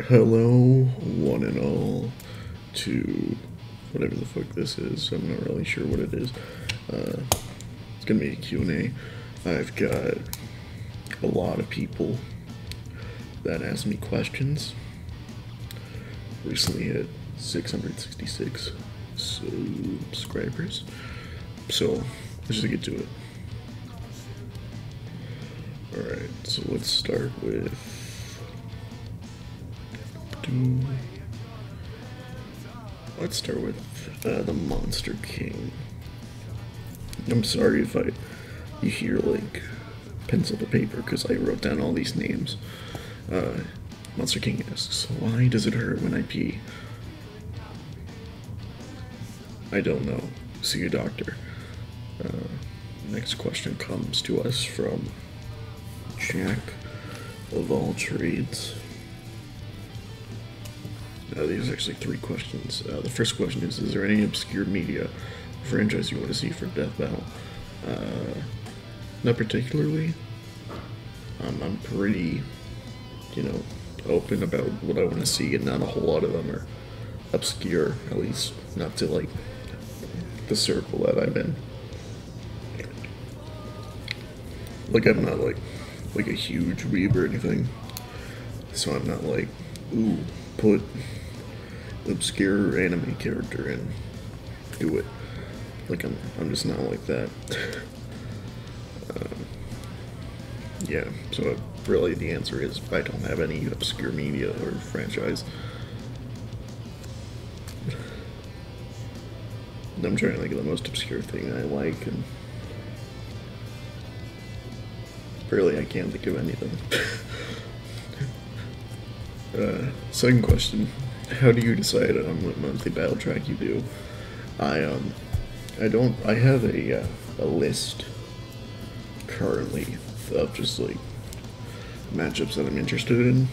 Hello, one and all, to whatever the fuck this is. I'm not really sure what it is. Uh, it's gonna be a Q&A. I've got a lot of people that ask me questions. Recently hit 666 subscribers. So, let's just get to it. Alright, so let's start with. Let's start with uh, the Monster King. I'm sorry if I you hear like pencil to paper because I wrote down all these names. Uh, Monster King asks, "Why does it hurt when I pee?" I don't know. See a doctor. Uh, next question comes to us from Jack of all trades. Uh, there's actually three questions. Uh, the first question is Is there any obscure media franchise you want to see for Death Battle? Uh, not particularly. Um, I'm pretty, you know, open about what I want to see, and not a whole lot of them are obscure, at least not to like the circle that I'm in. Like, I'm not like like a huge weeb or anything. So I'm not like, ooh, put obscure anime character and Do it. Like I'm I'm just not like that. um, yeah, so really the answer is I don't have any obscure media or franchise. I'm trying to think of the most obscure thing I like and Really, I can't think of anything. uh, second question: How do you decide on what monthly battle track you do? I um, I don't. I have a uh, a list currently of just like matchups that I'm interested in,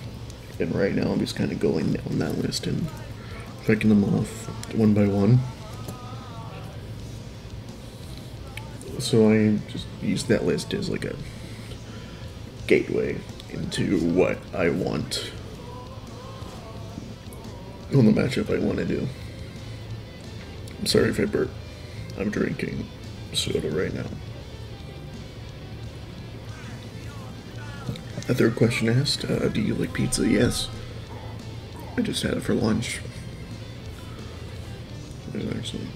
and right now I'm just kind of going down that list and checking them off one by one. So I just use that list as like a gateway into what I want on the matchup I want to do. I'm sorry if I burp. I'm drinking soda right now. A third question asked, uh, do you like pizza? Yes. I just had it for lunch. There's actually...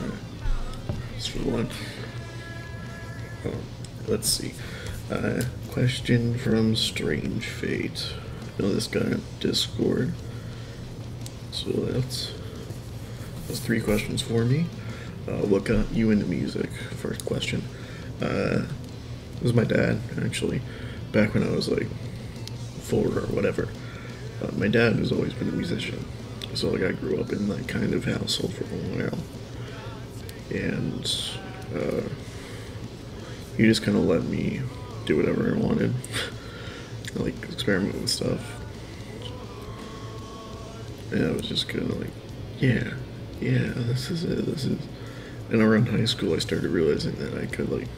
Alright. It's for lunch. Oh let's see. Uh, question from Strange Fate. Know this guy on Discord. So that's that's three questions for me. Uh, what got you into music? First question. Uh, it was my dad actually. Back when I was like four or whatever. Uh, my dad has always been a musician, so like I grew up in that kind of household for a while, and. Uh, he just kind of let me do whatever I wanted, like experiment with stuff. And I was just kind of like, yeah, yeah, this is it, this is. And around high school, I started realizing that I could like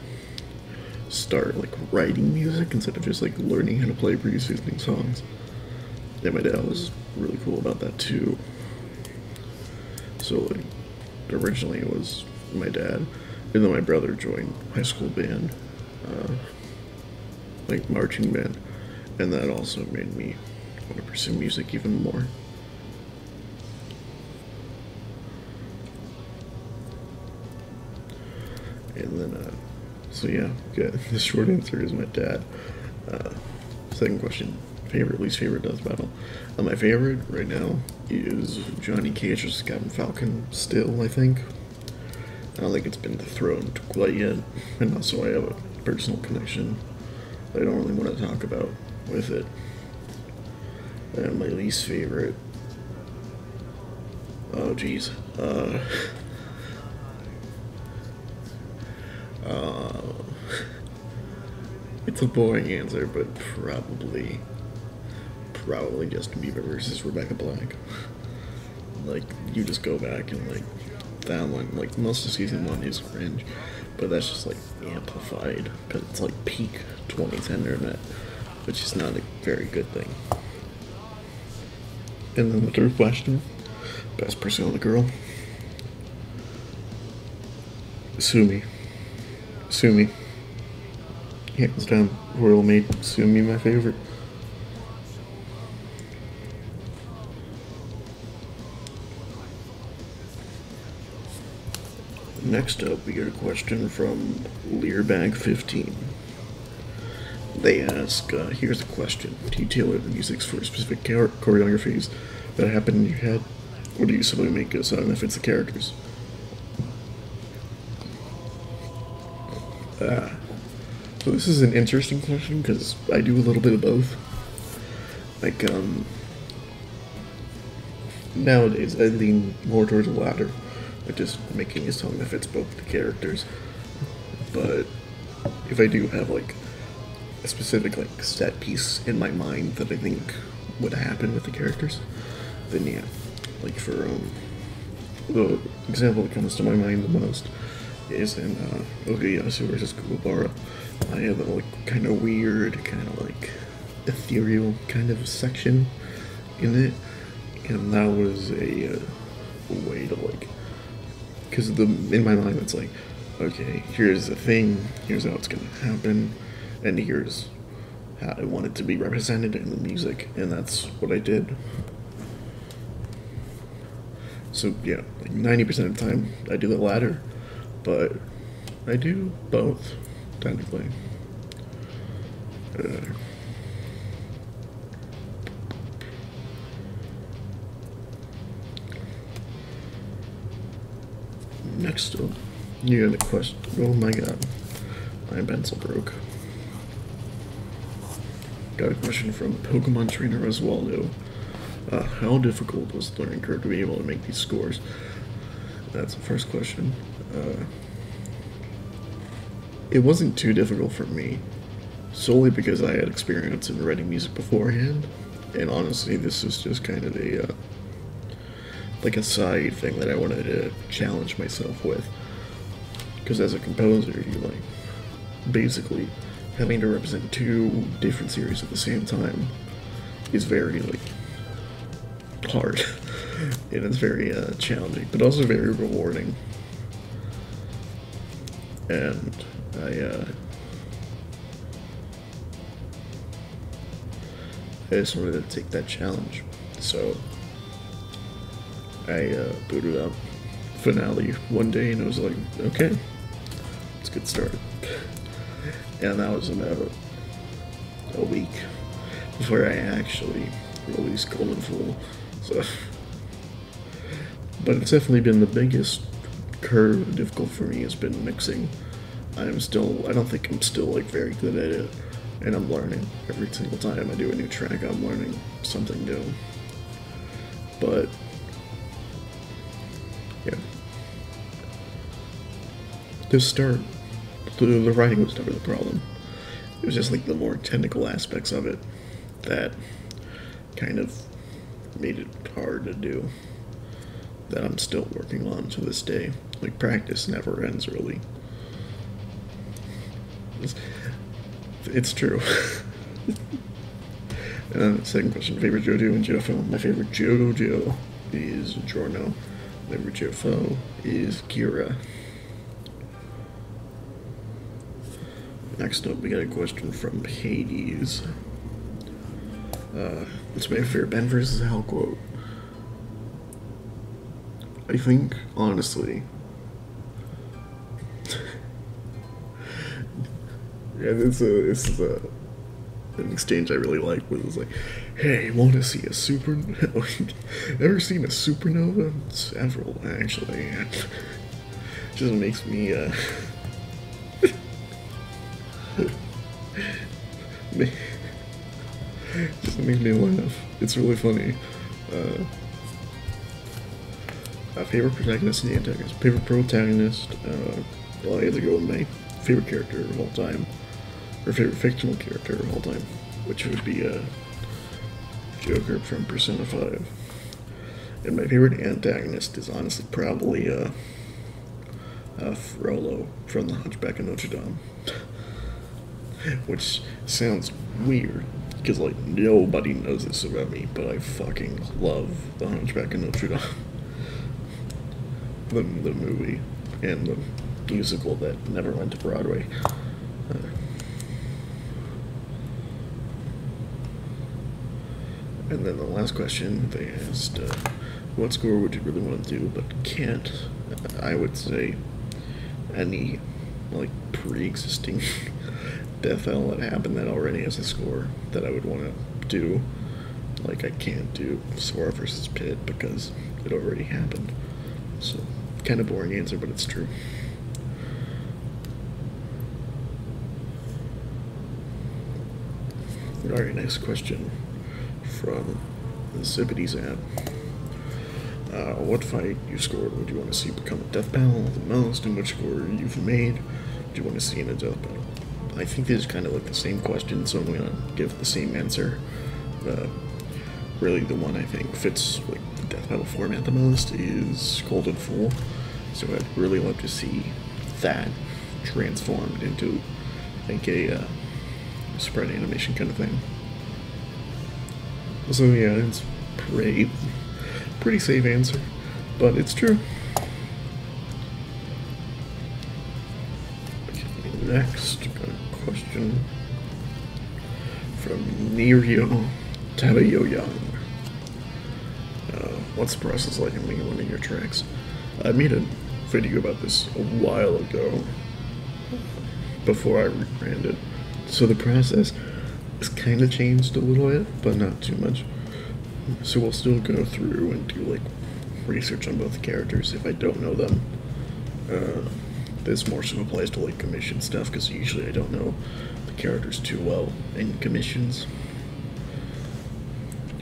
start like writing music instead of just like learning how to play pre-existing songs. And my dad was really cool about that too. So like, originally it was my dad and then my brother joined high school band, uh, like marching band, and that also made me want to pursue music even more. And then, uh, so yeah, good. The short answer is my dad. Uh, second question: favorite, least favorite death battle. Uh, my favorite right now is Johnny Cage's Captain Falcon. Still, I think. I don't think it's been dethroned quite yet, and also I have a personal connection that I don't really want to talk about with it. And my least favorite. Oh, jeez. Uh, uh, it's a boring answer, but probably, probably Justin Bieber versus Rebecca Black. Like, you just go back and, like, that one. Like most of season one is cringe, but that's just like amplified because it's like peak 20s internet. Which is not a very good thing. And then the third question best Persona girl. Sumi. Sumi. Hands down, Royal Maid Sumi, my favorite. Next up, we get a question from Learbag15. They ask, uh, here's a question. Do you tailor the music for specific chore- choreographies that happen in your head? Or do you simply make a song that fits the characters? Uh, so this is an interesting question because I do a little bit of both. Like, um, nowadays I lean more towards the latter, like just making a song that fits both the characters. But if I do have like a specific like set piece in my mind that I think would happen with the characters, then yeah, like for um, the example that comes to my mind the most is in uh, Ogayasu versus Kuwabara. I have a like kind of weird, kind of like ethereal kind of section in it, and that was a, uh, a way to like, because the in my mind it's like, okay, here's the thing, here's how it's gonna happen, and here's how I want it to be represented in the music, and that's what I did. So yeah, like ninety percent of the time I do the latter, but I do both technically. Uh, next up, you got a question. Oh my god, my pencil broke. Got a question from Pokemon trainer Oswaldo. Uh, how difficult was the learning curve to be able to make these scores? That's the first question. Uh, it wasn't too difficult for me, solely because I had experience in writing music beforehand, and honestly, this is just kind of a uh, like a side thing that I wanted to challenge myself with. Because as a composer, you like basically having to represent two different series at the same time is very like hard. And it's very uh, challenging but also very rewarding. And i uh, i just wanted to take that challenge. So i uh, booted up finale one day and i was like okay let's get started and that was about a week before I actually released Golden Fool. So, but it's definitely been the biggest curve difficult for me has been mixing. I'm still, I don't think I'm still like very good at it, and I'm learning every single time I do a new track. I'm learning something new. But yeah, to start the, writing was never the problem. It was just like the more technical aspects of it that kind of made it hard to do. That I'm still working on to this day. Like practice never ends, really. It's, it's true. the second question: favorite JoJo and JoFo. My favorite JoJo is Giorno. My favorite JoFo is Kira. Next up, we got a question from Hades. Uh, what's my favorite Ben versus Hal quote? I think, honestly, yeah, this is a, this is a an exchange I really like. Where it's like, "Hey, want to see a supernova? Ever seen a supernova? Several, actually. Just makes me uh." Just makes me laugh. It's really funny. Uh, uh, favorite protagonist and the antagonist. Favorite protagonist. Uh, well, I have to go with my favorite character of all time, or favorite fictional character of all time, which would be uh, Joker from Persona Five. And my favorite antagonist is honestly probably uh, uh, Frollo from The Hunchback of Notre Dame. which sounds weird because like nobody knows this about me, but I fucking love The Hunchback of Notre Dame, the the movie and the musical that never went to Broadway. And then the last question they asked, uh, what score would you really want to do but can't? I would say any like pre-existing death that happened that already has a score that I would want to do. Like I can't do Sora versus Pit because it already happened. So kind of boring answer, but it's true. Alright, next question from the Zippity app. Uh, what fight you scored would you want to see become a death battle the most, and which score you've made do you want to see in a death battle? I think these kind of like the same question, so I'm gonna give the same answer. Uh, really, the one I think fits like the death battle format the most is Golden Fool. So I'd really love to see that transformed into like a uh, spread animation kind of thing. So yeah, it's pretty pretty safe answer, but it's true. Next question from Nirio Tabayo Young. Uh, what's the process like in making one of your tracks? I made a video about this a while ago, before I rebranded. So the process has kind of changed a little bit, but not too much. So we'll still go through and do like research on both characters if I don't know them. Uh, this more so applies to like commission stuff because usually I don't know the characters too well in commissions.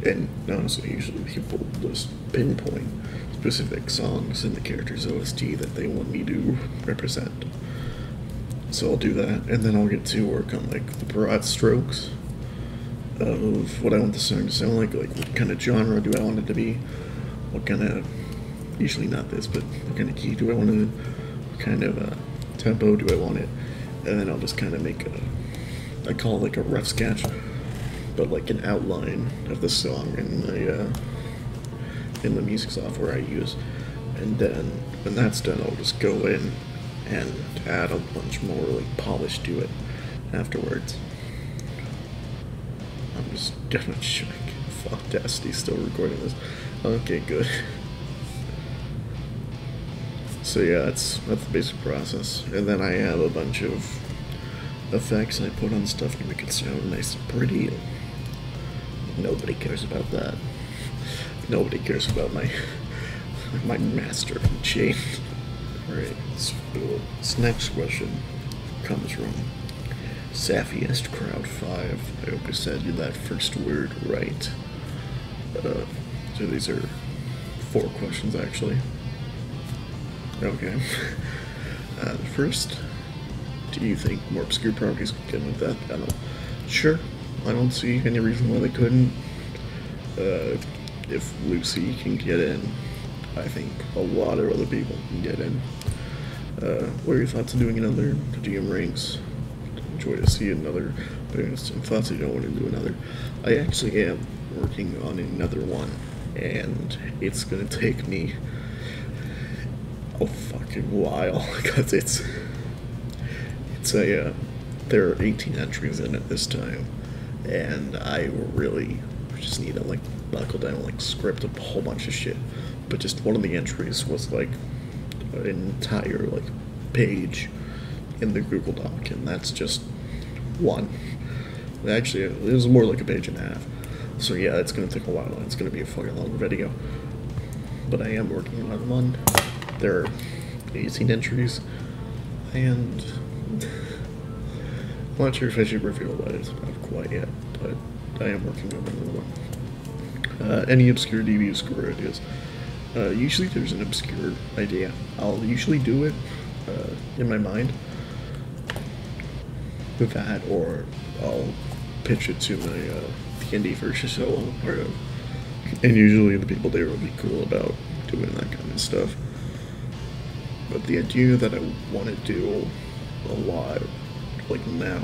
And honestly, usually people just pinpoint specific songs in the character's OST that they want me to represent. So I'll do that, and then I'll get to work on like the broad strokes of what I want the song to sound like, like what kind of genre do I want it to be, what kind of, usually not this, but what kind of key do I want to kind of uh, tempo do I want it, and then I'll just kind of make a, I call it like a rough sketch, but like an outline of the song in the uh, in the music software I use, and then when that's done, I'll just go in and add a bunch more like polish to it afterwards. I'm just gonna check if Audacity's still recording this. Okay, good. So yeah, that's that's the basic process. And then I have a bunch of effects I put on stuff to make it sound nice and pretty. Nobody cares about that. Nobody cares about my my master chain. Alright, so this next question comes from Saphiest Crowd 5. I hope I said that first word right. Uh, so these are four questions actually. Okay. Uh, first, do you think more obscure properties could get with that panel? Sure. I don't see any reason why they couldn't. Uh, if Lucy can get in, I think a lot of other people can get in. Uh, what are your thoughts on doing another GM Rings? Enjoy to see another, but some thoughts I don't want to do another. I actually am working on another one, and it's gonna take me a fucking while because it's it's a uh, there are 18 entries in it this time, and I really just need to like buckle down, like script a whole bunch of shit. But just one of the entries was like an entire like page in the Google Doc, and that's just one. Actually, it was more like a page and a half. So yeah, it's gonna take a while. It's gonna be a fucking long video. But I am working on one. There are 18 entries, and I'm not sure if I should reveal what it's about quite yet, but I am working on another one. Uh, any obscure DB score ideas? Uh, usually there's an obscure idea. I'll usually do it uh, in my mind. With that, or I'll pitch it to my uh, D&D first show I'm part of. And usually the people there will be cool about doing that kind of stuff. But the idea that I want to do a lot, like now,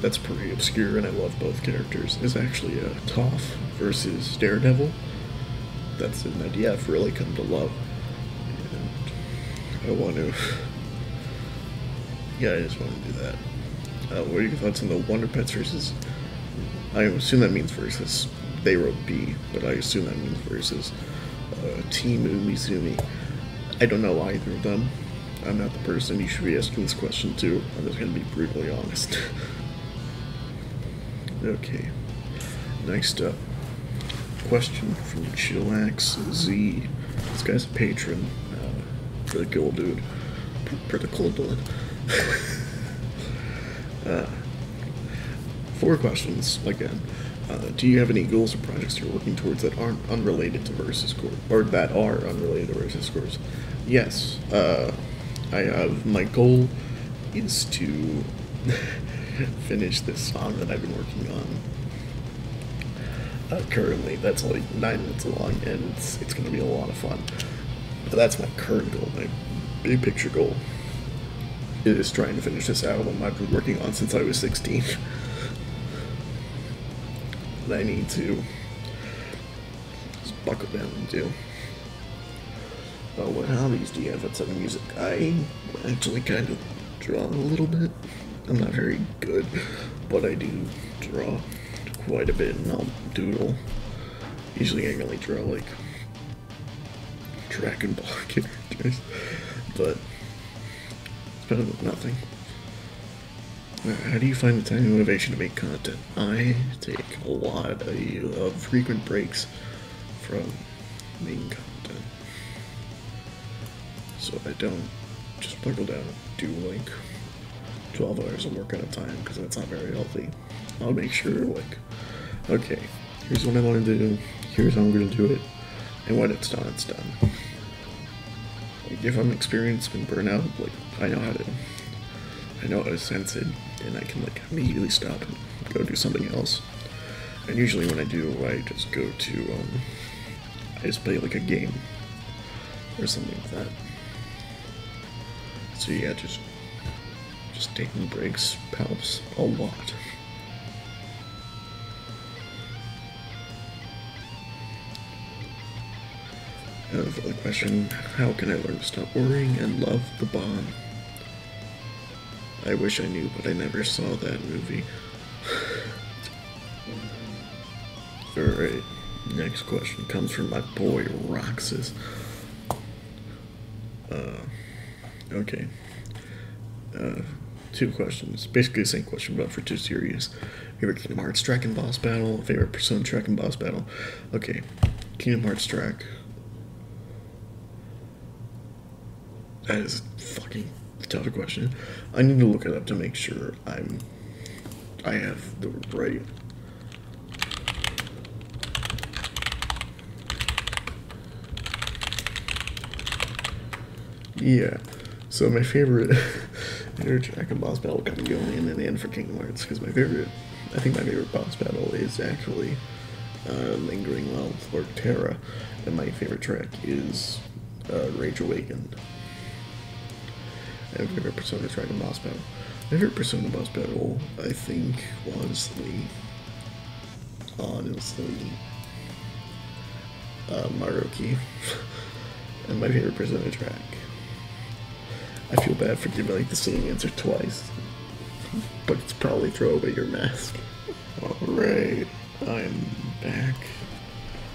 that's pretty obscure, and I love both characters, is actually a Toph versus Daredevil. That's an idea I've really come to love. And I want to. Yeah, I just want to do that. Uh, what are your thoughts on the Wonder Pets versus. I assume that means versus. They wrote B, but I assume that means versus uh, Team Umizoomi. I don't know either of them. I'm not the person you should be asking this question to. I'm just going to be brutally honest. okay. Next up. Question from Chillax Z. This guy's a patron. Uh, pretty cool dude. P- Pretty cool dude. uh, four questions again. Uh, do you have any goals or projects you're working towards that aren't unrelated to versus course, or that are unrelated to versus course? Yes. Uh, I have my goal is to finish this song that I've been working on. Uh, currently, that's like nine minutes long, and it's it's gonna be a lot of fun. But that's my current goal. My big picture goal is trying to finish this album I've been working on since I was 16. that I need to just buckle down and do. Oh, what hobbies do you have outside of music? I actually kind of draw a little bit. I'm not very good, but I do draw quite a bit and I'll doodle. Usually I only draw like Dragon Ball characters, but it's better than nothing. Uh, How do you find the time and motivation to make content? I take a lot of, of frequent breaks from making content. So I don't just buckle down and do like 12 hours of work at a time because that's not very healthy. I'll make sure, like, okay, here's what I want to do, here's how I'm going to do it, and when it's done, it's done. Like, if I'm experienced burnout, like, I know how to, I know how to sense it, and I can, like, immediately stop and go do something else. And usually when I do, I just go to, um, I just play, like, a game or something like that. So yeah, just just taking breaks helps a lot. For the question, how can I learn to stop worrying and love the bond? I wish I knew, but I never saw that movie. Alright, next question comes from my boy Roxas. Uh, okay. Uh, two questions. Basically the same question, but for two series. Favorite Kingdom Hearts track and boss battle. Favorite Persona track and boss battle. Okay, Kingdom Hearts track. That is fucking tough question. I need to look it up to make sure I'm. I have the right. Yeah. So my favorite track and boss battle coming going in and end for Kingdom Hearts because my favorite, I think my favorite boss battle is actually uh, Lingering Will for Terra, and my favorite track is uh, Rage Awakened. And favorite Persona and boss battle. My favorite Persona boss battle, I think, honestly, honestly, uh, Maruki. and my favorite Persona track. I feel bad for giving like the same answer twice, but it's probably throw away your mask. Alright, I'm back.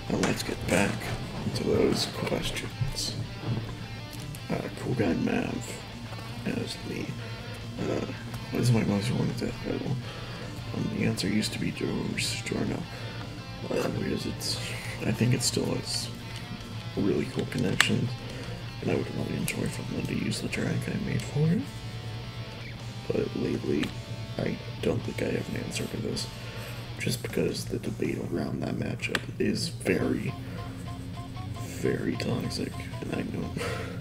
Now let's get back to those questions. Uh, cool guy Mav is my most wanted death battle? Um, the answer used to be George Giorno. Whereas it's, I think it still has really cool connections, and I would really enjoy for them to use the track I made for it. But lately, I don't think I have an answer for this, just because the debate around that matchup is very, very toxic, and I know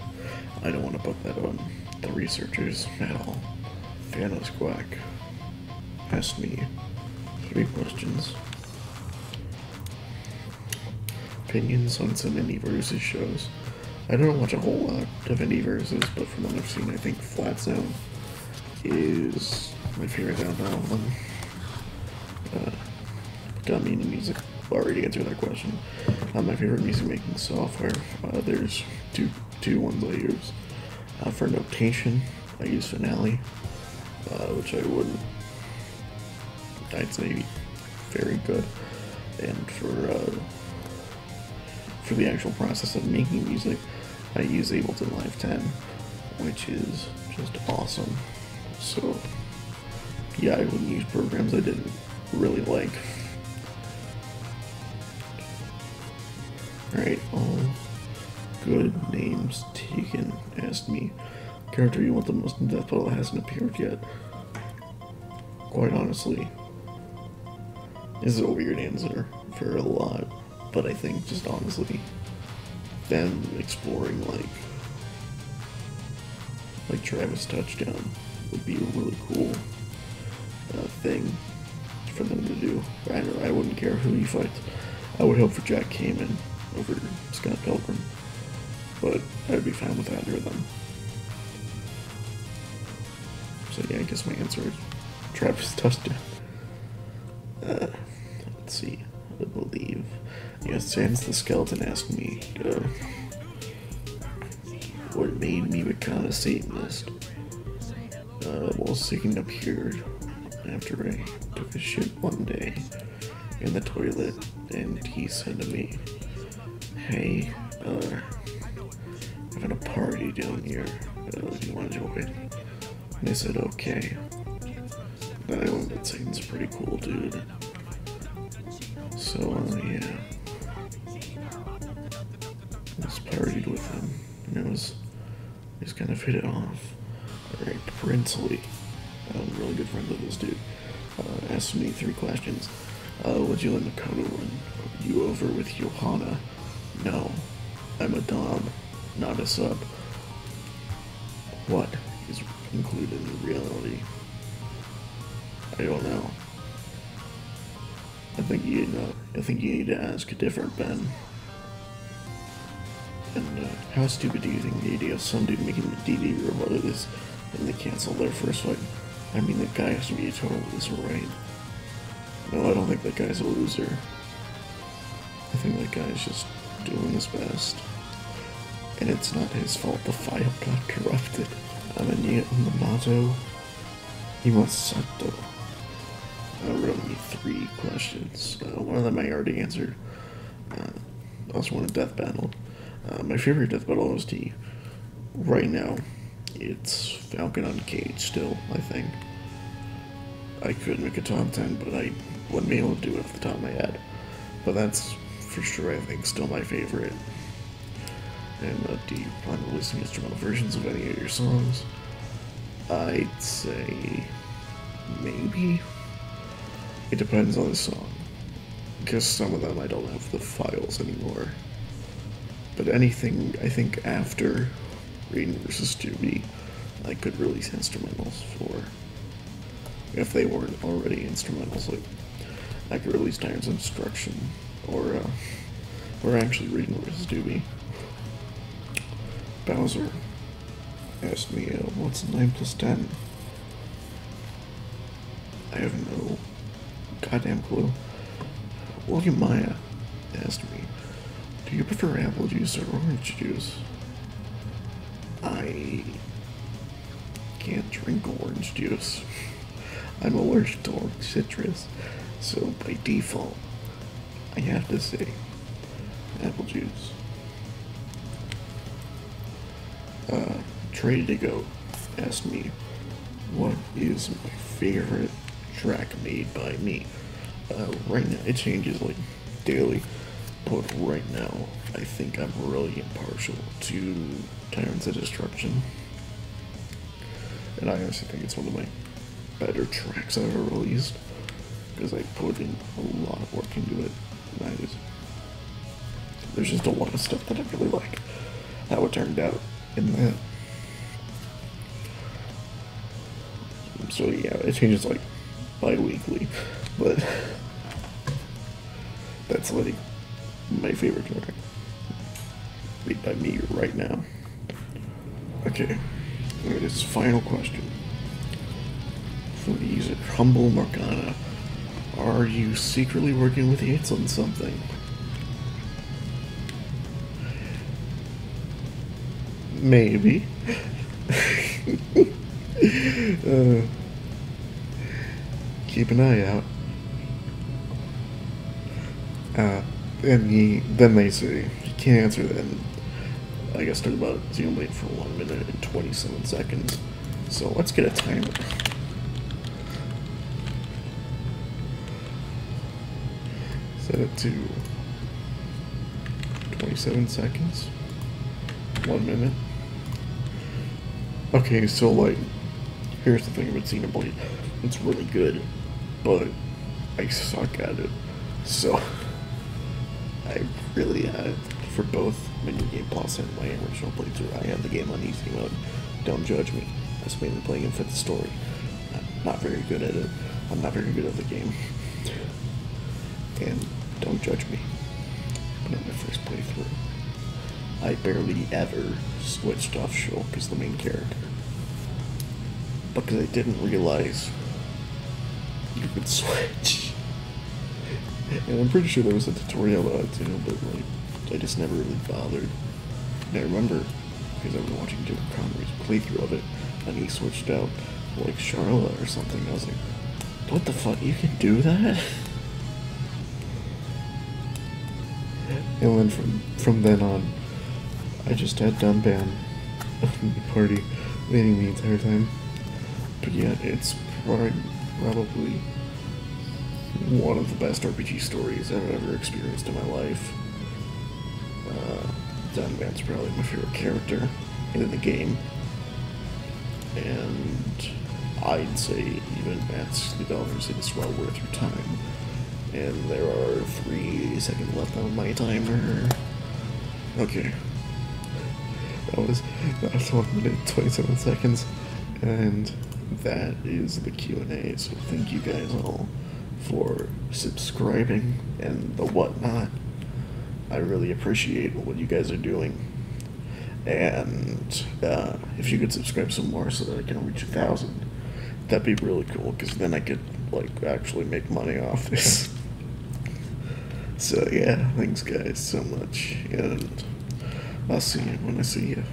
I don't want to put that on the researchers at all. Thanos Quack asked me three questions. Opinions on some indie versus shows. I don't watch a whole lot of indie versus, but from what I've seen, I think Flat Zone is my favorite out of them. got me into music. Already answered that question. Uh, my favorite music making software. Uh, there's two two ones I use. Uh, for notation, I use Finale, uh, which I wouldn't. I'd very good. And for uh, for the actual process of making music, I use Ableton Live 10, which is just awesome. So yeah, I wouldn't use programs I didn't really like. Alright, all good names taken asked me character you want the most in Death Battle hasn't appeared yet. Quite honestly, this is a weird answer for a lot, but I think just honestly, them exploring like like Travis touchdown would be a really cool uh, thing for them to do. I, I wouldn't care who he fights. I would hope for Jack Cayman over Scott Pilgrim, but I'd be fine with either of them. So yeah, I guess my answer is Travis touchdown. Uh, let's see. I believe. Yes, Sans the Skeleton asked me uh, what made me become a Satanist. Uh, sitting up here after I took a shit one day in the toilet, and he said to me, Hey, uh, having a party down here. Uh, you want to join? I said, Okay. Then I went, Satan's a pretty cool dude. So, uh, yeah. I just partied with him, and it was, just kind of hit it off. Alright, Princely. I'm really good friend with this dude. Uh, asked me three questions. Uh, would you let Makoto run you over with Johanna? No. I'm a Dom, not a sub. What is included in reality? I don't know. I think you know. I think you need to ask a different Ben. And uh, how stupid do you think the idea of some dude making the DD remote is and they cancel their first fight? I mean, the guy has to be a total loser, right? No, I don't think that guy's a loser. I think that guy's just doing his best. And it's not his fault the file got corrupted. I'm in the motto. Imasato. Uh, wrote me three questions. Uh, one of them I already answered. Uh, also want a death battle. Uh, my favorite death battle OST right now, it's Falcon on Cage still, I think. I could make a top 10, but I wouldn't be able to do it off the top of my head. But that's for sure, I think, still my favorite. And uh, do you plan on to instrumental versions of any of your songs? I'd say maybe. It depends on the song. Because some of them I don't have the files anymore. But anything, I think, after Raiden vs. Doobie, I could release instrumentals for. If they weren't already instrumentals, like, I could release Tyrant's Instruction, or, uh, or actually Raiden vs. Doobie. Bowser asked me, uh, what's 9 plus 10? I have no goddamn clue. William Maya asked me, do you prefer apple juice or orange juice? I can't drink orange juice. I'm allergic to citrus, so by default, I have to say apple juice. Trade to Go asked me, what is my favorite track made by me? Uh, right now, it changes like daily, but right now, I think I'm really impartial to Tyrants of Destruction. And I honestly think it's one of my better tracks I've ever released, because I put in a lot of work into it, and I was, there's just a lot of stuff that I really like, how it turned out in that. So yeah, it changes like bi-weekly, but that's like my favorite track made by me right now. Okay, this final question for the Humble Morgana. Are you secretly working with Yates on something? Maybe. uh, keep an eye out. Uh, and he then they say he can't answer then I guess talk about Xenoblade for one minute and twenty seven seconds. So let's get a timer. Set it to twenty seven seconds. One minute. Okay, so like here's the thing about Xenoblade. It's really good, but I suck at it. So I really had for both Mini Game Plus and my original playthrough. I have the game on easy mode. Don't judge me. I was mainly playing it for the story. I'm not very good at it. I'm not very good at the game. And don't judge me. But on my first playthrough, I barely ever switched off Shulk as the main character. Because I didn't realize you could switch. And I'm pretty sure there was a tutorial about it too, but like, I just never really bothered. And I remember, because I was watching Joe Connery's playthrough of it, and he switched out, like, Sharla or something. I was like, what the fuck, you can do that? And then from, from then on, I just had Dunban on the party waiting the entire time. But yeah, it's probably one of the best RPG stories I've ever experienced in my life. Uh, Dunban's probably my favorite character in the game. And I'd say even Matt's developers it's well worth your time. And there are three seconds left on my timer. Okay. That was that was one minute twenty seven seconds. And that is the Q&A. So thank you guys all for subscribing and the whatnot. I really appreciate what you guys are doing. And uh, if you could subscribe some more so that I can reach a thousand, that'd be really cool because then I could like actually make money off this. so yeah, thanks guys so much, and I'll see you when I see you.